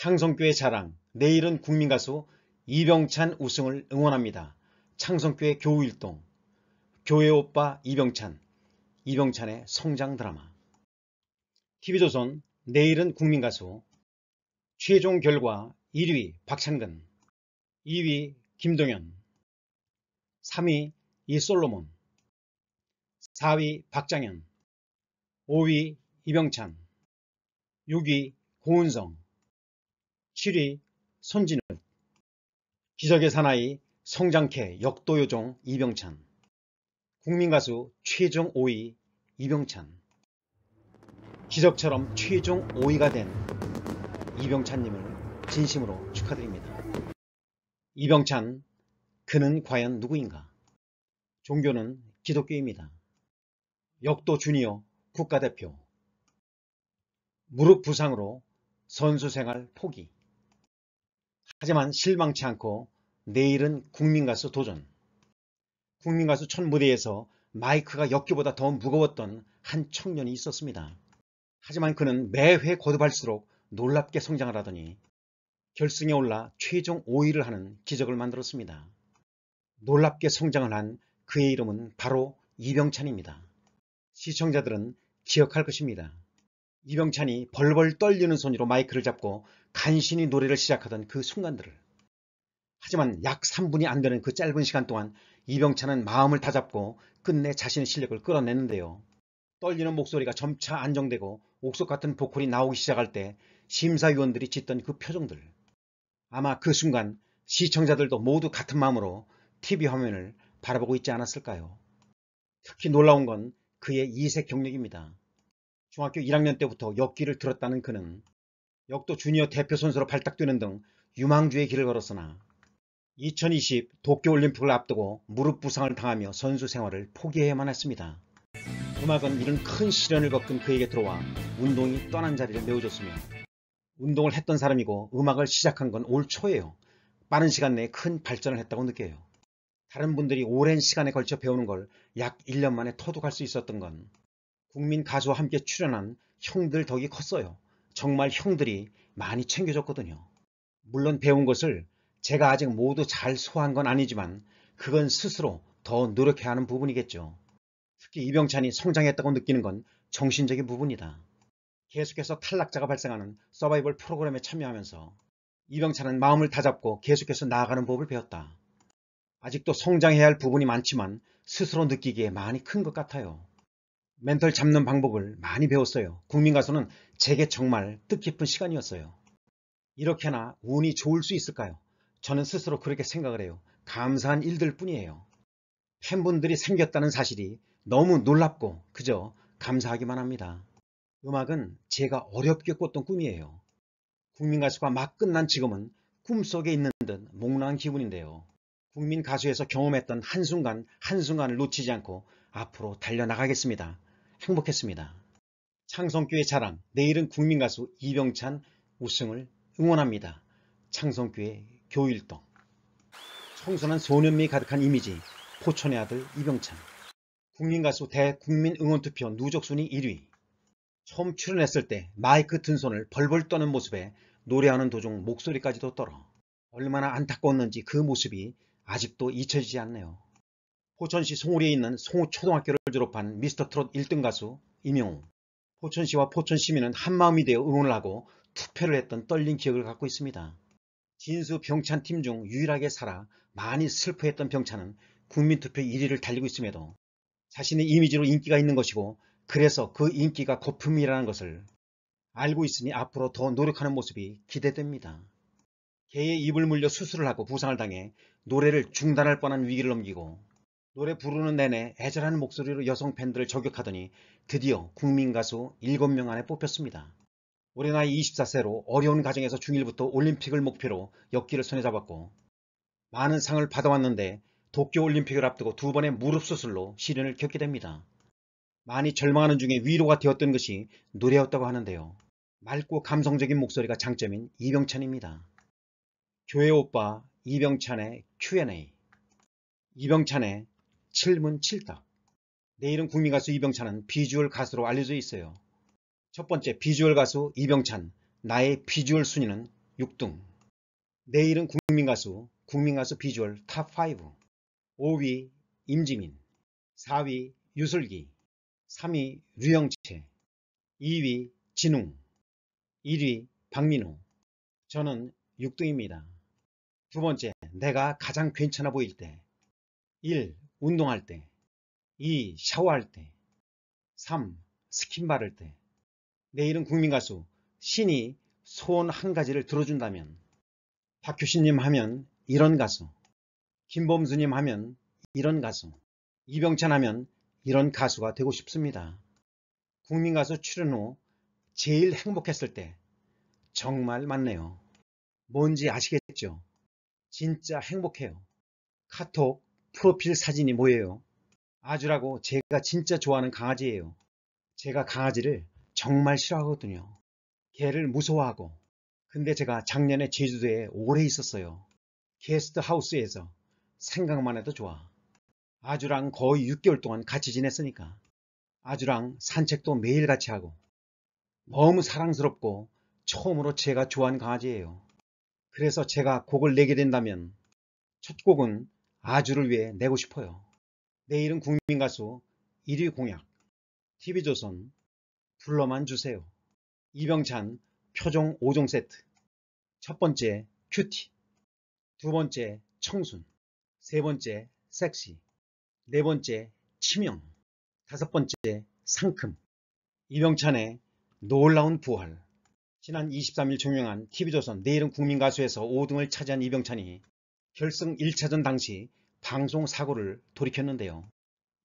창성교회 자랑, 내일은 국민가수 이병찬 우승을 응원합니다. 창성교회 교우일동, 교회 오빠 이병찬, 이병찬의 성장 드라마 TV조선 내일은 국민가수 최종 결과 1위 박찬근, 2위 김동현, 3위 이솔로몬, 4위 박장현, 5위 이병찬, 6위 고은성, 7위 손진우, 기적의 사나이 성장캐 역도요정 이병찬, 국민가수 최종 5위 이병찬, 기적처럼 최종 5위가 된 이병찬님을 진심으로 축하드립니다. 이병찬, 그는 과연 누구인가? 종교는 기독교입니다. 역도 주니어 국가대표 무릎 부상으로 선수 생활 포기 하지만 실망치 않고 내일은 국민가수 도전 국민가수 첫 무대에서 마이크가 역기보다 더 무거웠던 한 청년이 있었습니다. 하지만 그는 매회 거듭할수록 놀랍게 성장을 하더니 결승에 올라 최종 5위를 하는 기적을 만들었습니다. 놀랍게 성장을 한 그의 이름은 바로 이병찬입니다. 시청자들은 기억할 것입니다. 이병찬이 벌벌 떨리는 손으로 마이크를 잡고 간신히 노래를 시작하던 그 순간들을 하지만 약 3분이 안 되는 그 짧은 시간 동안 이병찬은 마음을 다잡고 끝내 자신의 실력을 끌어냈는데요. 떨리는 목소리가 점차 안정되고 옥석 같은 보컬이 나오기 시작할 때 심사위원들이 짓던 그 표정들 아마 그 순간 시청자들도 모두 같은 마음으로 TV 화면을 바라보고 있지 않았을까요? 특히 놀라운 건 그의 이색 경력입니다. 중학교 1학년 때부터 역기를 들었다는 그는 역도 주니어 대표 선수로 발탁되는 등 유망주의 길을 걸었으나 2020 도쿄올림픽을 앞두고 무릎 부상을 당하며 선수 생활을 포기해야만 했습니다. 음악은 이런 큰 시련을 겪은 그에게 들어와 운동이 떠난 자리를 메워줬으며 운동을 했던 사람이고 음악을 시작한 건 올 초예요. 빠른 시간 내에 큰 발전을 했다고 느껴요. 다른 분들이 오랜 시간에 걸쳐 배우는 걸 약 1년 만에 터득할 수 있었던 건 국민 가수와 함께 출연한 형들 덕이 컸어요. 정말 형들이 많이 챙겨줬거든요. 물론 배운 것을 제가 아직 모두 잘 소화한 건 아니지만 그건 스스로 더 노력해야 하는 부분이겠죠. 특히 이병찬이 성장했다고 느끼는 건 정신적인 부분이다. 계속해서 탈락자가 발생하는 서바이벌 프로그램에 참여하면서 이병찬은 마음을 다잡고 계속해서 나아가는 법을 배웠다. 아직도 성장해야 할 부분이 많지만 스스로 느끼기에 많이 큰 것 같아요. 멘털 잡는 방법을 많이 배웠어요. 국민 가수는 제게 정말 뜻깊은 시간이었어요. 이렇게나 운이 좋을 수 있을까요? 저는 스스로 그렇게 생각을 해요. 감사한 일들 뿐이에요. 팬분들이 생겼다는 사실이 너무 놀랍고 그저 감사하기만 합니다. 음악은 제가 어렵게 꿨던 꿈이에요. 국민 가수가 막 끝난 지금은 꿈속에 있는 듯 몽랑한 기분인데요. 국민 가수에서 경험했던 한순간 한순간을 놓치지 않고 앞으로 달려나가겠습니다. 행복했습니다. 창성교회 자랑 내일은 국민가수 이병찬 우승을 응원합니다. 창성교회 교일동 청소년 소년미 가득한 이미지 포천의 아들 이병찬 국민가수 대국민 응원투표 누적순위 1위 처음 출연했을 때 마이크 든 손을 벌벌 떠는 모습에 노래하는 도중 목소리까지도 떨어 얼마나 안타까웠는지 그 모습이 아직도 잊혀지지 않네요. 포천시 송우리에 있는 송우초등학교를 졸업한 미스터 트롯 1등 가수 임영웅 포천시와 포천시민은 한마음이 되어 응원을 하고 투표를 했던 떨린 기억을 갖고 있습니다. 진수 병찬팀 중 유일하게 살아 많이 슬퍼했던 병찬은 국민투표 1위를 달리고 있음에도 자신의 이미지로 인기가 있는 것이고 그래서 그 인기가 거품이라는 것을 알고 있으니 앞으로 더 노력하는 모습이 기대됩니다. 개의 입을 물려 수술을 하고 부상을 당해 노래를 중단할 뻔한 위기를 넘기고 노래 부르는 내내 애절한 목소리로 여성 팬들을 저격하더니 드디어 국민 가수 7명 안에 뽑혔습니다. 올해 나이 24세로 어려운 가정에서 중1부터 올림픽을 목표로 역기를 손에 잡았고 많은 상을 받아왔는데 도쿄올림픽을 앞두고 두 번의 무릎 수술로 시련을 겪게 됩니다. 많이 절망하는 중에 위로가 되었던 것이 노래였다고 하는데요. 맑고 감성적인 목소리가 장점인 이병찬입니다. 교회 오빠 이병찬의 Q&A 이병찬의 7문 7답 내일은 국민 가수 이병찬은 비주얼 가수로 알려져 있어요. 첫 번째 비주얼 가수 이병찬 나의 비주얼 순위는 6등 내일은 국민 가수 국민 가수 비주얼 top 5 5위 임지민 4위 유슬기 3위 류영채 2위 진웅 1위 박민호 저는 6등입니다. 두 번째 내가 가장 괜찮아 보일 때 1. 운동할 때 2. 샤워할 때 3. 스킨 바를 때 내일은 국민가수 신이 소원 한 가지를 들어준다면 박효신님 하면 이런 가수 김범수님 하면 이런 가수 이병찬 하면 이런 가수가 되고 싶습니다. 국민가수 출연 후 제일 행복했을 때 정말 많네요. 뭔지 아시겠죠? 진짜 행복해요. 카톡 프로필 사진이 뭐예요? 아주라고 제가 진짜 좋아하는 강아지예요. 제가 강아지를 정말 싫어하거든요. 개를 무서워하고 근데 제가 작년에 제주도에 오래 있었어요. 게스트 하우스에서 생각만 해도 좋아. 아주랑 거의 6개월 동안 같이 지냈으니까 아주랑 산책도 매일 같이 하고 너무 사랑스럽고 처음으로 제가 좋아하는 강아지예요. 그래서 제가 곡을 내게 된다면 첫 곡은 아주를 위해 내고 싶어요. 내일은 국민가수 1위 공약 TV조선 불러만 주세요. 이병찬 표종 5종 세트. 첫 번째 큐티. 두 번째 청순. 세 번째 섹시. 네 번째 치명. 다섯 번째 상큼. 이병찬의 놀라운 부활. 지난 23일 종영한 TV조선 내일은 국민가수에서 5등을 차지한 이병찬이 결승 1차전 당시 방송 사고를 돌이켰는데요.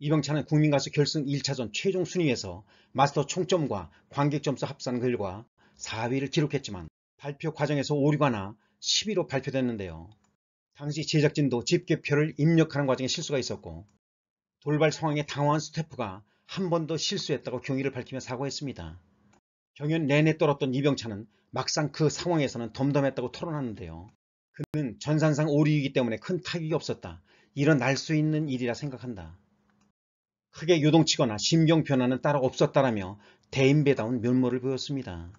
이병찬은 국민가수 결승 1차전 최종 순위에서 마스터 총점과 관객 점수 합산 결과 4위를 기록했지만 발표 과정에서 오류가 나 10위로 발표됐는데요. 당시 제작진도 집계표를 입력하는 과정에 실수가 있었고 돌발 상황에 당황한 스태프가 한 번 더 실수했다고 경위를 밝히며 사과했습니다. 경연 내내 떨었던 이병찬은 막상 그 상황에서는 덤덤했다고 토론하는데요. 그는 전산상 오류이기 때문에 큰 타격이 없었다. 일어날 수 있는 일이라 생각한다. 크게 요동치거나 심경 변화는 따로 없었다라며 대인배다운 면모를 보였습니다.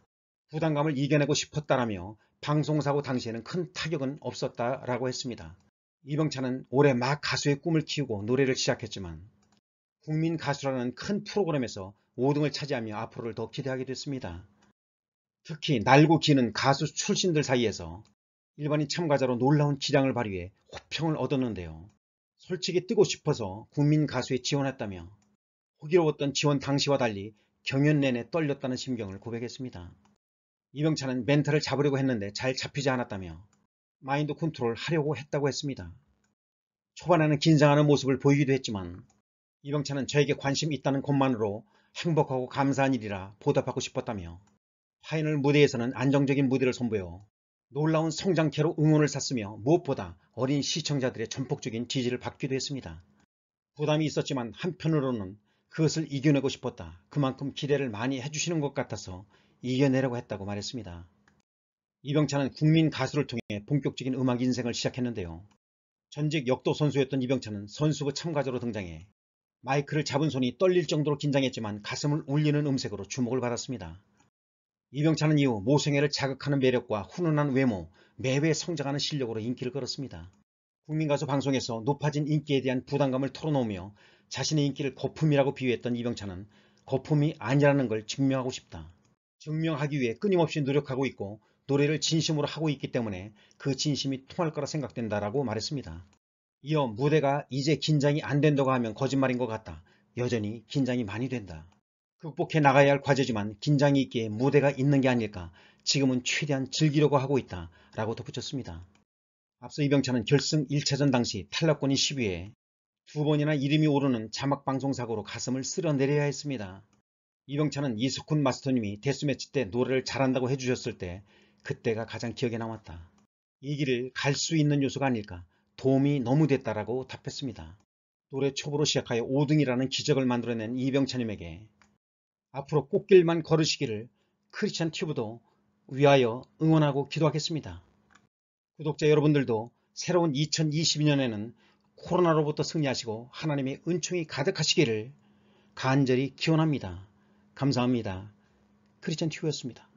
부담감을 이겨내고 싶었다라며 방송사고 당시에는 큰 타격은 없었다라고 했습니다. 이병찬은 올해 막 가수의 꿈을 키우고 노래를 시작했지만 국민 가수라는 큰 프로그램에서 5등을 차지하며 앞으로를 더 기대하게 됐습니다. 특히 날고 기는 가수 출신들 사이에서 일반인 참가자로 놀라운 기량을 발휘해 호평을 얻었는데요. 솔직히 뜨고 싶어서 국민 가수에 지원했다며 호기로웠던 지원 당시와 달리 경연 내내 떨렸다는 심경을 고백했습니다. 이병찬은 멘탈을 잡으려고 했는데 잘 잡히지 않았다며 마인드 컨트롤 하려고 했다고 했습니다. 초반에는 긴장하는 모습을 보이기도 했지만 이병찬은 저에게 관심 있다는 것만으로 행복하고 감사한 일이라 보답하고 싶었다며 파이널 무대에서는 안정적인 무대를 선보여 놀라운 성장캐로 응원을 샀으며 무엇보다 어린 시청자들의 전폭적인 지지를 받기도 했습니다. 부담이 있었지만 한편으로는 그것을 이겨내고 싶었다. 그만큼 기대를 많이 해주시는 것 같아서 이겨내려고 했다고 말했습니다. 이병찬은 국민 가수를 통해 본격적인 음악 인생을 시작했는데요. 전직 역도 선수였던 이병찬은 선수부 참가자로 등장해 마이크를 잡은 손이 떨릴 정도로 긴장했지만 가슴을 울리는 음색으로 주목을 받았습니다. 이병찬은 이후 모성애를 자극하는 매력과 훈훈한 외모, 매회 성장하는 실력으로 인기를 끌었습니다. 국민가수 방송에서 높아진 인기에 대한 부담감을 털어놓으며 자신의 인기를 거품이라고 비유했던 이병찬은 거품이 아니라는 걸 증명하고 싶다. 증명하기 위해 끊임없이 노력하고 있고 노래를 진심으로 하고 있기 때문에 그 진심이 통할 거라 생각된다라고 말했습니다. 이어 무대가 이제 긴장이 안 된다고 하면 거짓말인 것 같다. 여전히 긴장이 많이 된다. 극복해 나가야 할 과제지만 긴장이 있기에 무대가 있는 게 아닐까. 지금은 최대한 즐기려고 하고 있다. 라고 덧붙였습니다. 앞서 이병찬은 결승 1차전 당시 탈락권이 10위에 두 번이나 이름이 오르는 자막방송 사고로 가슴을 쓸어내려야 했습니다. 이병찬은 이석훈 마스터님이 데스매치 때 노래를 잘한다고 해주셨을 때 그때가 가장 기억에 남았다. 이 길을 갈 수 있는 요소가 아닐까. 도움이 너무 됐다라고 답했습니다. 노래 초보로 시작하여 5등이라는 기적을 만들어낸 이병찬님에게 앞으로 꽃길만 걸으시기를 크리스찬 튜브도 위하여 응원하고 기도하겠습니다. 구독자 여러분들도 새로운 2022년에는 코로나로부터 승리하시고 하나님의 은총이 가득하시기를 간절히 기원합니다. 감사합니다. 크리스찬 튜브였습니다.